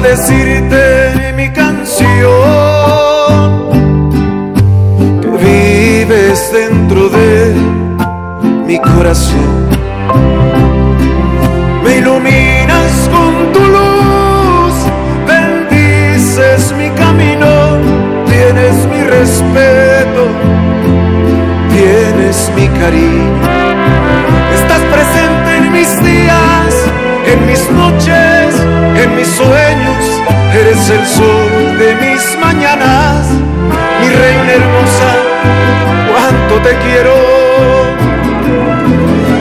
decirte mi canción que vives dentro de mi corazón. Me iluminas con tu luz, bendices mi camino, tienes mi respeto, tienes mi cariño. Eres el sol de mis mañanas, mi reina hermosa, cuánto te quiero.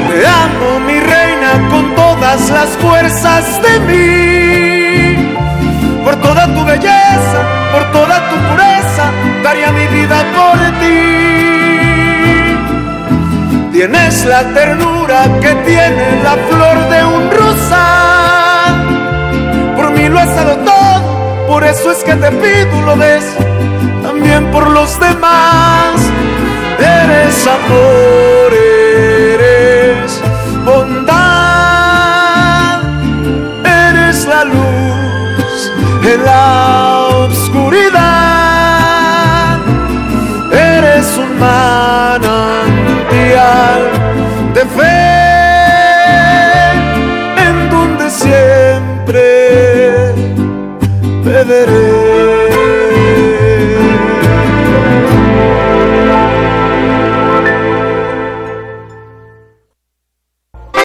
Te amo, mi reina, con todas las fuerzas de mí. Por toda tu belleza, por toda tu pureza, daría mi vida por ti. Tienes la ternura que tiene la flor de un rosal. Eso es que te pido lo des, también por los demás. Eres amor, eres bondad, eres la luz en la oscuridad, eres un manantial de fe en donde siempre severim.